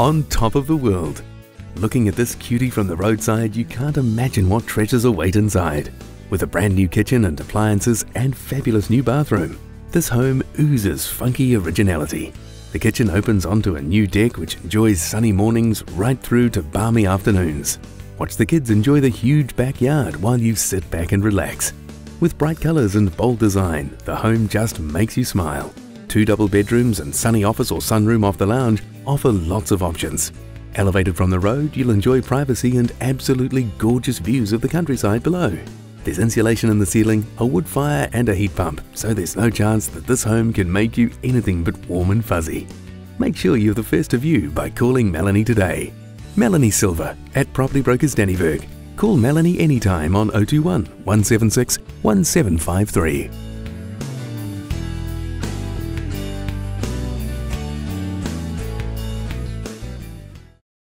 on top of the world. Looking at this cutie from the roadside, you can't imagine what treasures await inside. With a brand new kitchen and appliances and fabulous new bathroom, this home oozes funky originality. The kitchen opens onto a new deck which enjoys sunny mornings right through to balmy afternoons. Watch the kids enjoy the huge backyard while you sit back and relax. With bright colours and bold design, the home just makes you smile. Two double bedrooms and sunny office or sunroom off the lounge offer lots of options. Elevated from the road, you'll enjoy privacy and absolutely gorgeous views of the countryside below. There's insulation in the ceiling, a wood fire and a heat pump, so there's no chance that this home can make you anything but warm and fuzzy. Make sure you're the first to view by calling Melanie today. Melanie Silver at Property Brokers Dannevirke. Call Melanie anytime on 021 176 1753.